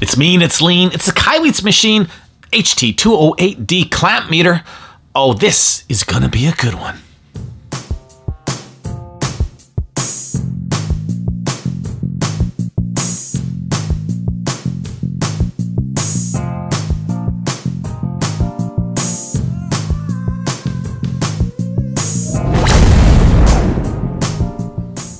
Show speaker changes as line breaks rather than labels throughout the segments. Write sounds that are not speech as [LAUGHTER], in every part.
It's mean, it's lean, it's the Kaiweets machine, HT208D clamp meter. Oh, this is gonna be a good one.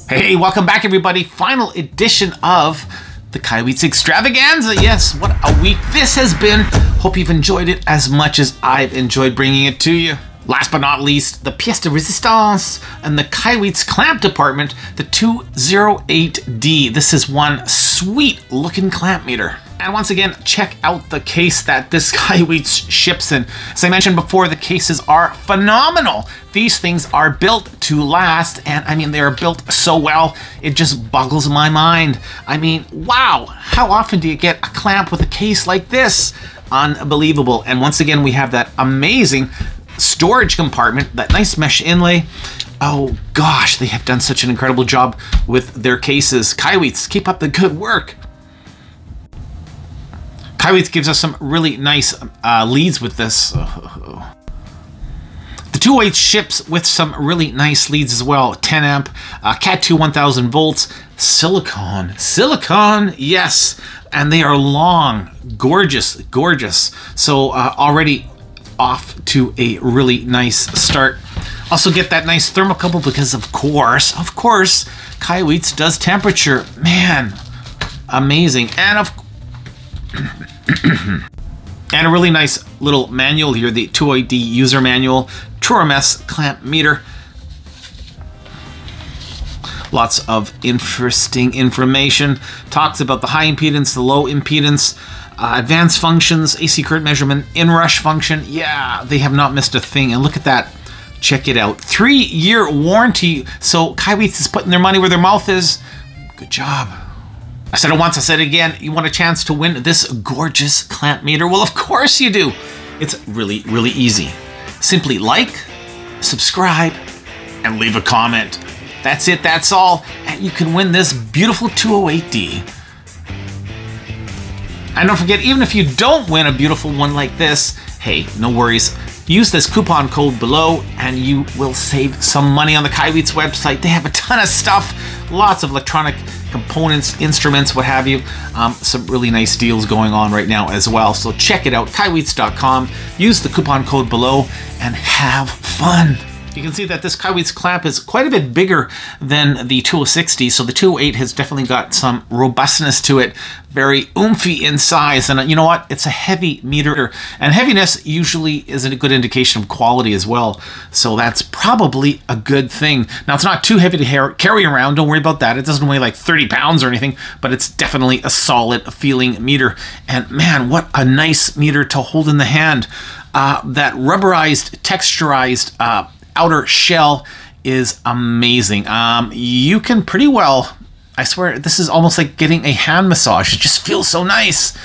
Hey, welcome back, everybody. Final edition of the Kaiweets Extravaganza. Yes, what a week this has been. Hope you've enjoyed it as much as I've enjoyed bringing it to you. Last but not least, the pièce de résistance and the Kaiweets clamp department, the 208D. This is one sweet looking clamp meter. And once again, check out the case that this [LAUGHS] Kaiweets ships in. As I mentioned before, the cases are phenomenal. These things are built to last, and I mean, they are built so well, it just boggles my mind. I mean, wow, how often do you get a clamp with a case like this? Unbelievable. And once again, we have that amazing storage compartment, that nice mesh inlay. Oh gosh, they have done such an incredible job with their cases. Kaiweets, keep up the good work. Kaiweets gives us some really nice uh, leads with this. [LAUGHS] The 208 ships with some really nice leads as well. 10 amp, uh, Cat 2 1000 volts, silicon, silicon, yes, and they are long, gorgeous, gorgeous. So uh, already off to a really nice start. Also get that nice thermocouple because of course, of course, Kaiweets does temperature. Man, amazing. And of [COUGHS] and a really nice little manual here, the 208D user manual, TrueRMS clamp meter. Lots of interesting information. Talks about the high impedance, the low impedance, uh, advanced functions, AC current measurement, inrush function. Yeah, they have not missed a thing. And look at that. Check it out. Three year warranty. So Kaiweets is putting their money where their mouth is. Good job. I said it once, I said it again. You want a chance to win this gorgeous clamp meter? Well, of course you do. It's really, really easy. Simply like, subscribe, and leave a comment. That's it, that's all. And you can win this beautiful 208D. And don't forget, even if you don't win a beautiful one like this, hey, no worries. Use this coupon code below and you will save some money on the Kaiweets website. They have a ton of stuff, lots of electronic components, instruments, what have you. Um, some really nice deals going on right now as well. So check it out, kaiweets.com. Use the coupon code below and have fun. You can see that this Kaiweets clamp is quite a bit bigger than the 260, so the 208 has definitely got some robustness to it, very oomphy in size, and you know what? It's a heavy meter, and heaviness usually is a good indication of quality as well, so that's probably a good thing. Now, it's not too heavy to carry around, don't worry about that. It doesn't weigh like 30 pounds or anything, but it's definitely a solid feeling meter, and man, what a nice meter to hold in the hand. Uh, that rubberized, texturized uh, outer shell is amazing. Um, you can pretty well, I swear, this is almost like getting a hand massage. It just feels so nice.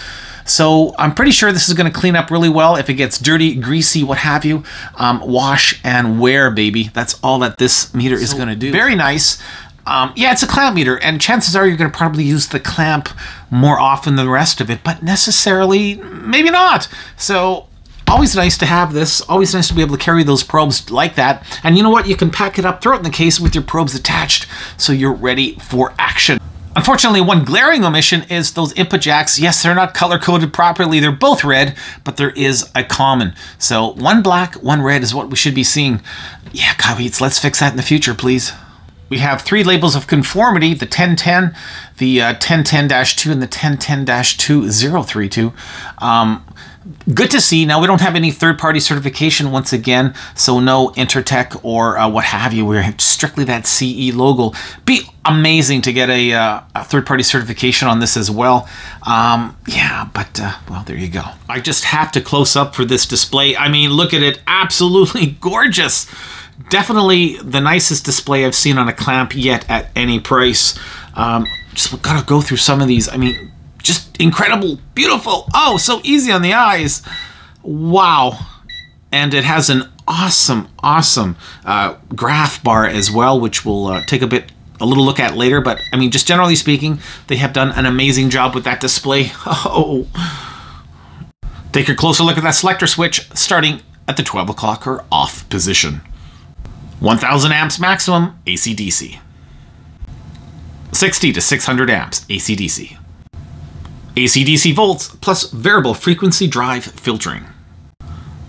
So I'm pretty sure this is going to clean up really well. If it gets dirty, greasy, what have you, um, wash and wear, baby. That's all that this meter so is going to do. Very nice. Um, yeah, it's a clamp meter, and chances are you're going to probably use the clamp more often than the rest of it, but necessarily, maybe not. So Always nice to have this. Always nice to be able to carry those probes like that. And you know what? You can pack it up, throw it in the case with your probes attached so you're ready for action. Unfortunately, one glaring omission is those input jacks. Yes, they're not color-coded properly. They're both red, but there is a common. So one black, one red is what we should be seeing. Yeah, Kaiweets, let's fix that in the future, please. We have three labels of conformity, the 1010, the 1010-2, uh, and the 1010-2032. Um, good to see. Now we don't have any third-party certification once again, so no Intertek or uh, what have you. We're strictly that CE logo. Be amazing to get a, uh, a third-party certification on this as well. Um, yeah, but uh, well, there you go. I just have to close up for this display. I mean, look at it, absolutely [LAUGHS] gorgeous. Definitely the nicest display I've seen on a clamp yet at any price. Um, just gotta go through some of these. I mean, just incredible, beautiful. Oh, so easy on the eyes. Wow. And it has an awesome, awesome uh, graph bar as well, which we'll uh, take a bit a little look at later, but I mean, just generally speaking, they have done an amazing job with that display. [LAUGHS] Oh. Take a closer look at that selector switch starting at the 12 o'clock or off position. 1000 amps maximum AC-DC. 60 to 600 amps AC-DC. AC-DC volts plus variable frequency drive filtering.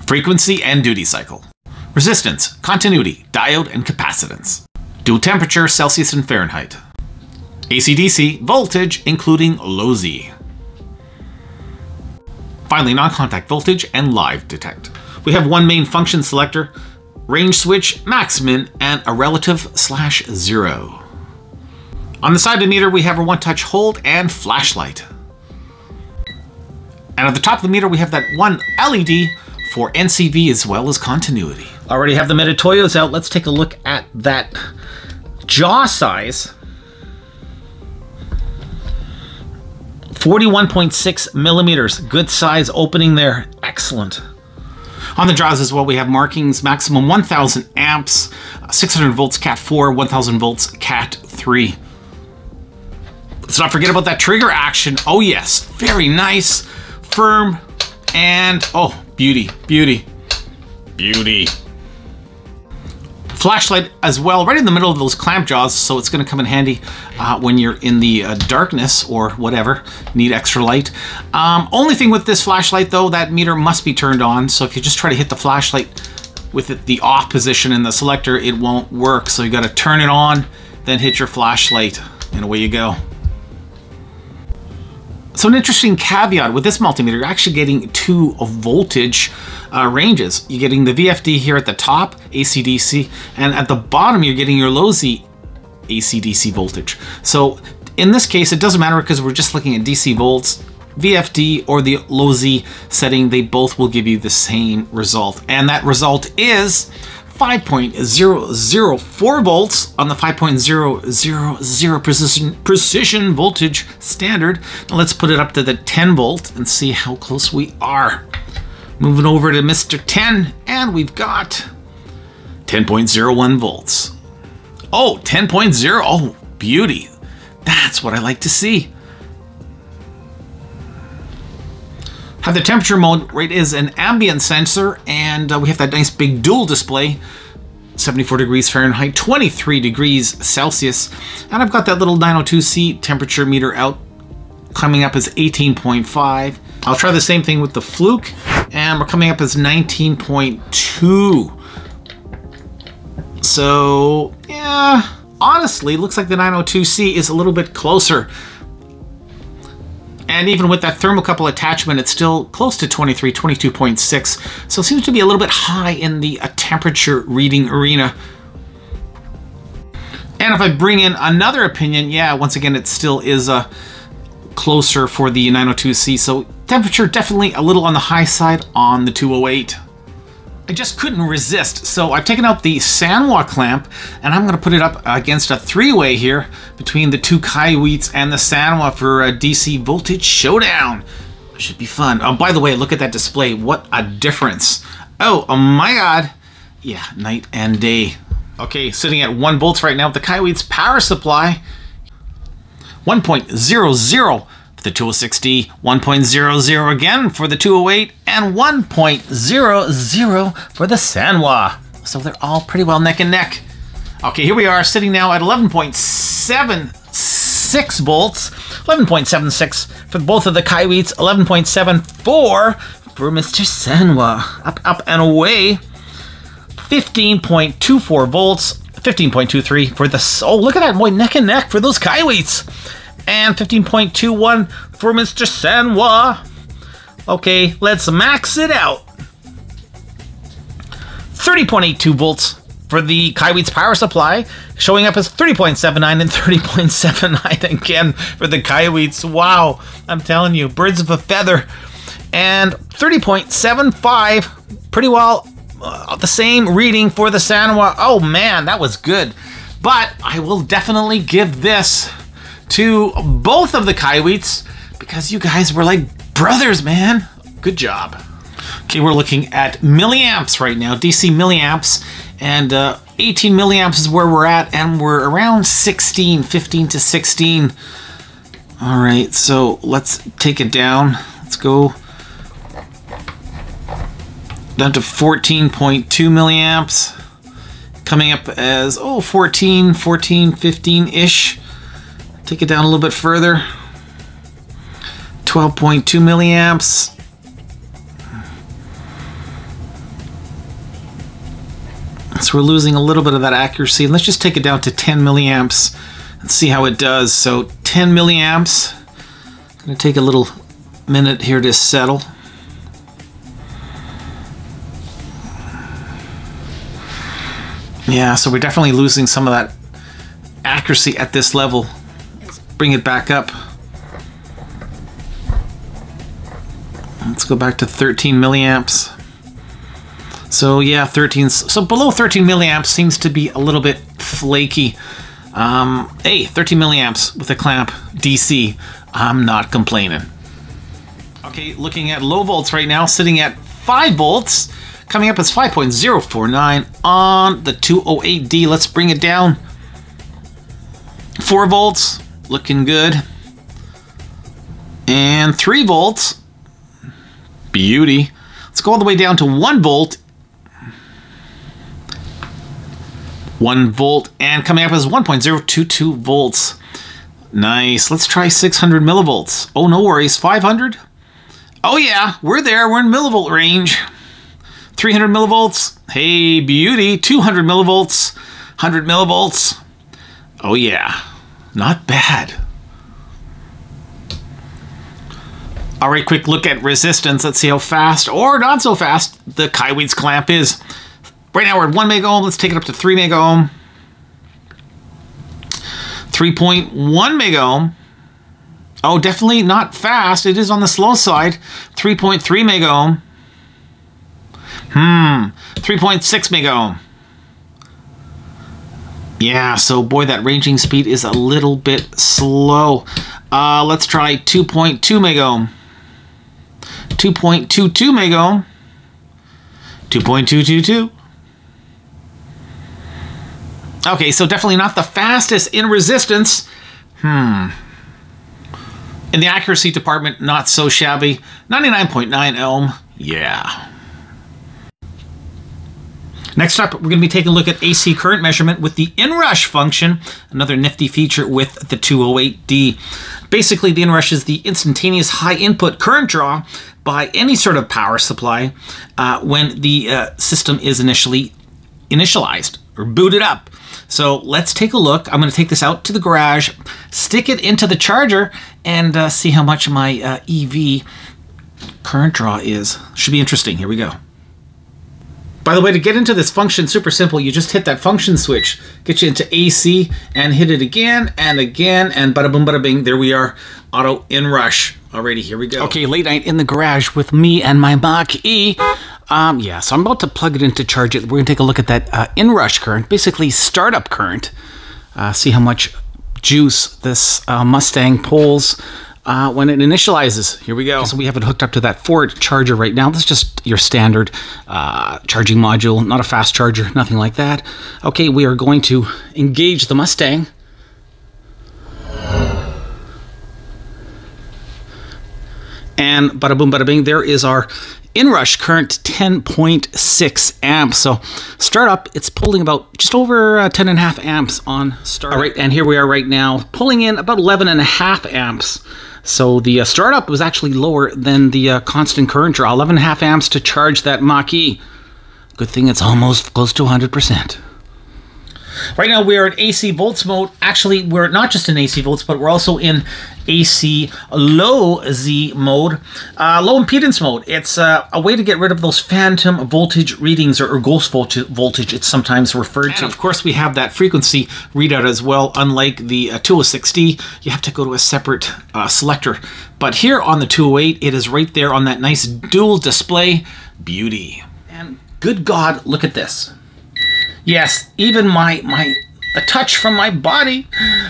Frequency and duty cycle. Resistance, continuity, diode, and capacitance. Dual temperature, Celsius and Fahrenheit. AC-DC voltage, including low Z. Finally, non-contact voltage and live detect. We have one main function selector, range switch, max min, and a relative slash zero. On the side of the meter, we have a one-touch hold and flashlight. And at the top of the meter, we have that one LED for NCV as well as continuity. Already have the Mitutoyos out. Let's take a look at that jaw size. 41.6 millimeters. Good size opening there. Excellent. On the jaws as well, we have markings maximum 1000 amps, 600 volts Cat 4, 1000 volts Cat 3. Let's not forget about that trigger action. Oh yes, very nice, firm, and oh, beauty, beauty, beauty flashlight as well, right in the middle of those clamp jaws, so it's going to come in handy uh, when you're in the uh, darkness or whatever, need extra light. Um, only thing with this flashlight though, that meter must be turned on, so if you just try to hit the flashlight with it, the off position in the selector, it won't work, so you got to turn it on, then hit your flashlight, and away you go. So an interesting caveat with this multimeter, you're actually getting two voltage uh, ranges. You're getting the VFD here at the top, AC-DC, and at the bottom you're getting your low Z AC-DC voltage. So in this case, it doesn't matter because we're just looking at DC volts, VFD or the low Z setting, they both will give you the same result. And that result is 5.004 volts on the 5.000 precision, precision voltage standard. Now let's put it up to the 10 volt and see how close we are. Moving over to Mr. 10, and we've got 10.01 volts. Oh, 10.0, oh, beauty. That's what I like to see. Have the temperature mode right is an ambient sensor, and uh, we have that nice big dual display. 74 degrees Fahrenheit, 23 degrees Celsius. And I've got that little 902C temperature meter out coming up as 18.5. I'll try the same thing with the Fluke, and we're coming up as 19.2. So, yeah, honestly, looks like the 902C is a little bit closer and even with that thermocouple attachment, it's still close to 23, 22.6. So it seems to be a little bit high in the uh, temperature reading arena. And if I bring in another opinion, yeah, once again, it still is uh, closer for the 902C. So temperature definitely a little on the high side on the 208. I just couldn't resist. So I've taken out the Sanwa clamp and I'm going to put it up against a three-way here between the two Kaiweets and the Sanwa for a DC voltage showdown. Should be fun. Oh, by the way, look at that display. What a difference. Oh, oh my god. Yeah, night and day. Okay, sitting at 1 volts right now with the Kaiweets' power supply. 1.00 for the 206D, 1.00 again for the 208, and 1.00 for the Sanwa. So they're all pretty well neck and neck. Okay, here we are sitting now at 11.76 volts, 11.76 for both of the Kaiweets, 11.74 for Mr. Sanwa. Up, up, and away. 15.24 volts, 15.23 for the. Oh, look at that, boy, neck and neck for those Kaiweets and 15.21 for Mr. Sanwa. Okay, let's max it out. 30.82 volts for the Kaiweets' power supply, showing up as 30.79 and 30.79 [LAUGHS] again for the Kaiweets. Wow, I'm telling you, birds of a feather. And 30.75, pretty well uh, the same reading for the Sanwa. Oh man, that was good. But I will definitely give this to both of the Kaiweets because you guys were like brothers, man. Good job. Okay, we're looking at milliamps right now, DC milliamps, And uh, 18 milliamps is where we're at, and we're around 16, 15 to 16. All right, so let's take it down. Let's go down to 14.2 milliamps. Coming up as, oh, 14, 14, 15-ish. Take it down a little bit further. 12.2 milliamps. So we're losing a little bit of that accuracy. Let's just take it down to 10 milliamps and see how it does. So 10 milliamps. Gonna take a little minute here to settle. Yeah, so we're definitely losing some of that accuracy at this level. Bring it back up. Let's go back to 13 milliamps. So yeah, 13. So below 13 milliamps seems to be a little bit flaky. Um, hey, 13 milliamps with a clamp DC. I'm not complaining. Okay, looking at low volts right now, sitting at 5 volts, coming up as 5.049 on the 208D. Let's bring it down. 4 volts, looking good. And 3 volts, beauty. Let's go all the way down to 1 volt 1 volt, and coming up as 1.022 volts. Nice. Let's try 600 millivolts. Oh, no worries. 500? Oh, yeah, we're there. We're in millivolt range. 300 millivolts. Hey, beauty. 200 millivolts. 100 millivolts. Oh, yeah. Not bad. All right, quick look at resistance. Let's see how fast or not so fast the Kaiweets clamp is. Right now we're at 1 mega ohm. Let's take it up to 3 mega ohm. 3.1 mega ohm. Oh, definitely not fast. It is on the slow side. 3.3 mega ohm. Hmm. 3.6 mega ohm. Yeah, so boy, that ranging speed is a little bit slow. Uh, let's try 2.2 megaohm, 2.22 mega ohm. 2.222. Okay, so definitely not the fastest in resistance. Hmm. In the accuracy department, not so shabby. 99.9 ohm. Yeah. Next up, we're going to be taking a look at AC current measurement with the inrush function, another nifty feature with the 208D. Basically, the inrush is the instantaneous high input current draw by any sort of power supply uh, when the uh, system is initially initialized or booted up. So let's take a look. I'm going to take this out to the garage, stick it into the charger, and uh, see how much my uh, EV current draw is. Should be interesting. Here we go. By the way, to get into this function, super simple. You just hit that function switch, get you into AC, and hit it again and again, and bada boom, bada bing. There we are. Auto inrush. Alrighty, here we go. Okay, late night in the garage with me and my Mach E. Um, yeah, so I'm about to plug it in to charge it. We're going to take a look at that uh, inrush current, basically startup current. Uh, see how much juice this uh, Mustang pulls uh, when it initializes. Here we go. So we have it hooked up to that Ford charger right now. This is just your standard uh, charging module, not a fast charger, nothing like that. Okay, we are going to engage the Mustang. And bada boom, bada bing, there is our inrush current 10.6 amps. So startup, it's pulling about just over uh, 10 and a half amps on start. All right, and here we are right now, pulling in about 11 and a half amps. So the uh, startup was actually lower than the uh, constant current draw, 11 and a half amps to charge that Mach-E. Good thing it's almost close to 100%. Right now we are in AC volts mode. Actually, we're not just in AC volts, but we're also in AC low Z mode, uh, low impedance mode. It's uh, a way to get rid of those phantom voltage readings or, or ghost voltage it's sometimes referred and to. of course, we have that frequency readout as well. Unlike the uh, 206D, you have to go to a separate uh, selector. But here on the 208, it is right there on that nice dual display. Beauty. And good God, look at this. Yes, even my my a touch from my body,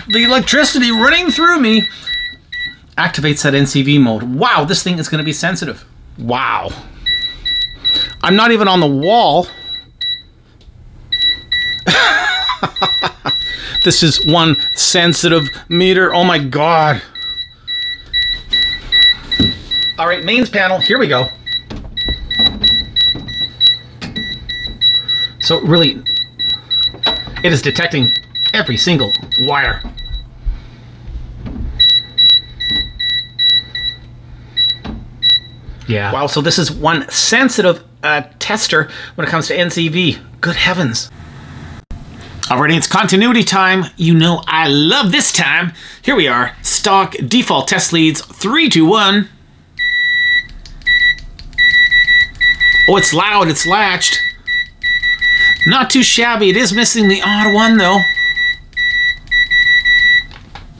the electricity running through me activates that NCV mode. Wow, this thing is going to be sensitive. Wow. I'm not even on the wall. [LAUGHS] this is one sensitive meter. Oh my god. All right, mains panel, here we go. So really, it is detecting every single wire. Yeah. Wow, so this is one sensitive uh, tester when it comes to NCV. Good heavens. Alrighty, it's continuity time. You know I love this time. Here we are, stock default test leads, three, two, one. Oh, it's loud, it's latched. Not too shabby. It is missing the odd one, though.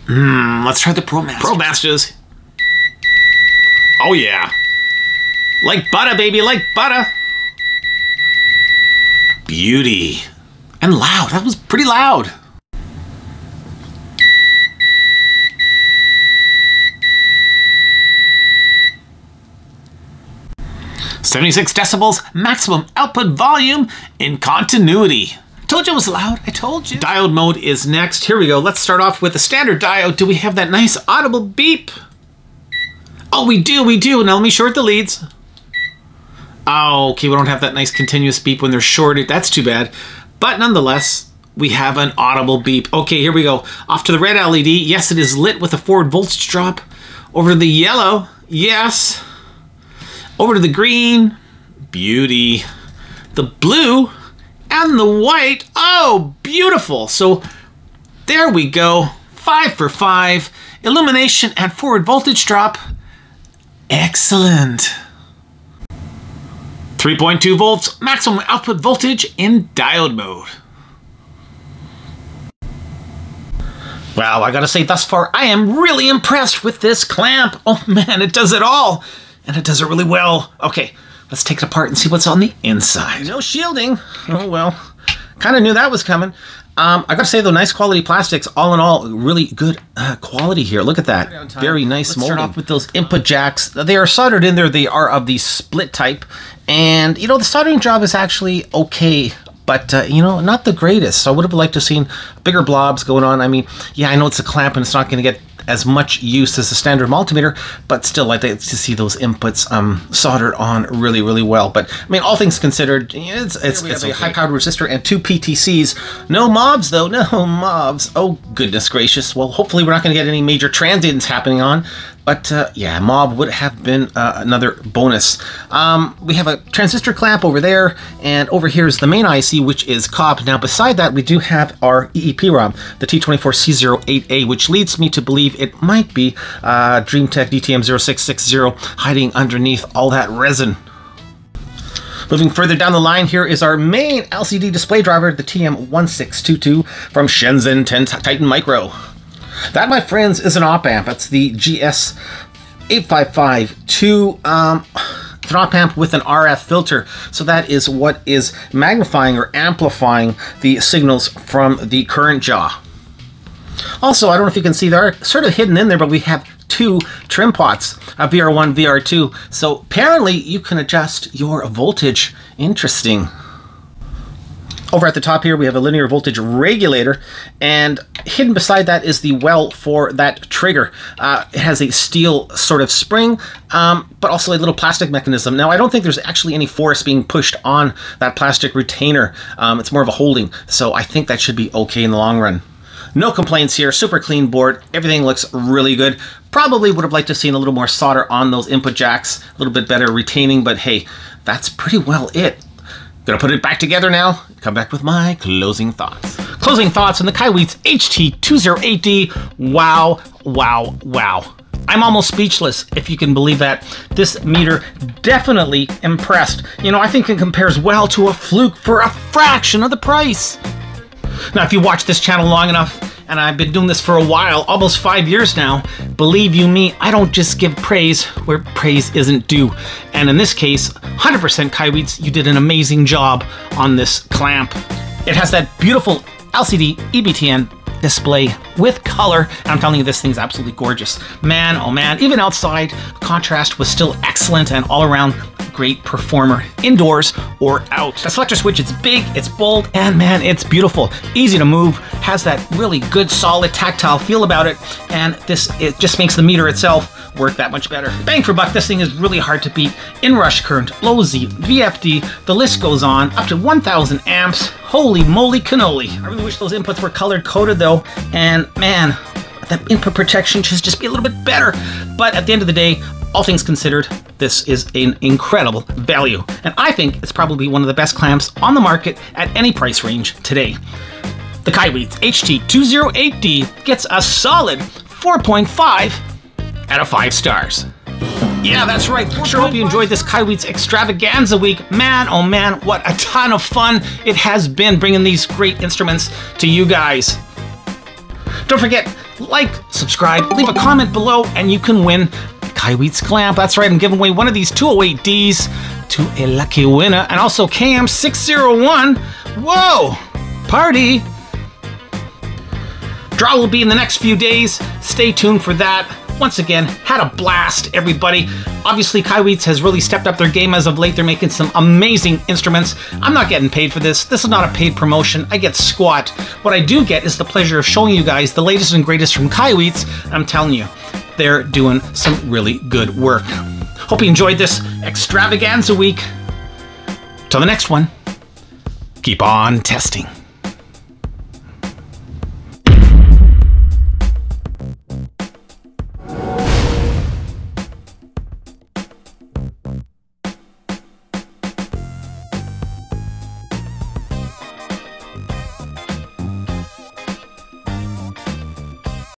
Hmm, let's try the Pro Masters. Pro Masters. Oh, yeah. Like butter, baby, like butter. Beauty. And loud. That was pretty loud. 76 decibels, maximum output volume in continuity. Told you it was loud. I told you. Diode mode is next. Here we go. Let's start off with the standard diode. Do we have that nice audible beep? Oh, we do. We do. Now let me short the leads. Oh, okay. We don't have that nice continuous beep when they're shorted. That's too bad. But nonetheless, we have an audible beep. Okay, here we go. Off to the red LED. Yes, it is lit with a forward voltage drop. Over the yellow. Yes. Over to the green, beauty. The blue and the white, oh, beautiful. So there we go, five for five. Illumination and forward voltage drop, excellent. 3.2 volts, maximum output voltage in diode mode. Wow, I gotta say, thus far, I am really impressed with this clamp. Oh man, it does it all and it does it really well. Okay, let's take it apart and see what's on the inside. No shielding. Oh well, kind of knew that was coming. Um, I gotta say though, nice quality plastics. All in all, really good uh, quality here. Look at that, very nice Let's molding. Start off with those input jacks. They are soldered in there. They are of the split type, and you know the soldering job is actually okay but uh, you know, not the greatest. So I would have liked to have seen bigger blobs going on. I mean, yeah, I know it's a clamp and it's not going to get as much use as a standard multimeter, but still I'd like to see those inputs um, soldered on really, really well. But I mean, all things considered, it's, it's, it's a high powered resistor and two PTCs. No MOVs though, [LAUGHS] no MOVs. Oh goodness gracious. Well, hopefully we're not going to get any major transients happening on. But uh, yeah, MOV would have been uh, another bonus. Um, we have a transistor clamp over there, and over here is the main IC, which is COB. Now, beside that, we do have our EEPROM, the T24C08A, which leads me to believe it might be uh, DreamTech DTM0660 hiding underneath all that resin. Moving further down the line, here is our main LCD display driver, the TM1622 from Shenzhen Titan Micro. That, my friends, is an op amp. It's the GS855 um, it's amp with an RF filter. So that is what is magnifying or amplifying the signals from the current jaw. Also, I don't know if you can see, they're sort of hidden in there, but we have two trim pots, a VR1, VR2. So apparently you can adjust your voltage. Interesting. Over at the top here, we have a linear voltage regulator, and hidden beside that is the well for that trigger. Uh, it has a steel sort of spring, um, but also a little plastic mechanism. Now, I don't think there's actually any force being pushed on that plastic retainer. Um, it's more of a holding, so I think that should be okay in the long run. No complaints here, super clean board, everything looks really good. Probably would have liked to have seen a little more solder on those input jacks, a little bit better retaining, but hey, that's pretty well it. Gonna put it back together now, come back with my closing thoughts. Closing thoughts on the Kaiweets HT208D. Wow, wow, wow. I'm almost speechless, if you can believe that. This meter definitely impressed. You know, I think it compares well to a Fluke for a fraction of the price. Now, if you watch this channel long enough, and I've been doing this for a while, almost five years now. Believe you me, I don't just give praise where praise isn't due. And in this case, 100% Kaiweets, you did an amazing job on this clamp. It has that beautiful LCD EBTN display with color. And I'm telling you, this thing's absolutely gorgeous. Man, oh man, even outside, contrast was still excellent and all around
great performer indoors or out. The selector switch, it's big, it's bold, and man, it's beautiful. Easy to move, has that really good, solid, tactile feel about it, and this it just makes the meter itself work that much better. Bang for buck, this thing is really hard to beat. Inrush current, low Z, VFD, the list goes on, up to 1000 amps. Holy moly cannoli. I really wish those inputs were color coded though, and man, that input protection should just be a little bit better. But at the end of the day, all things considered, this is an incredible value. And I think it's probably one of the best clamps on the market at any price range today. The Kaiweets HT208D gets a solid 4.5 out of 5 stars. Yeah, that's right. Sure hope you enjoyed this Kaiweets extravaganza week. Man, oh man, what a ton of fun it has been bringing these great instruments to you guys. Don't forget, like, subscribe, leave a comment below, and you can win Kaiweets clamp. That's right, I'm giving away one of these 208Ds to a lucky winner, and also KM601. Whoa! Party! Draw will be in the next few days. Stay tuned for that. Once again, had a blast, everybody. Obviously, Kaiweets has really stepped up their game as of late. They're making some amazing instruments. I'm not getting paid for this. This is not a paid promotion. I get squat. What I do get is the pleasure of showing you guys the latest and greatest from Kaiweets. I'm telling you, they're doing some really good work. Hope you enjoyed this extravaganza week. Till the next one, keep on testing.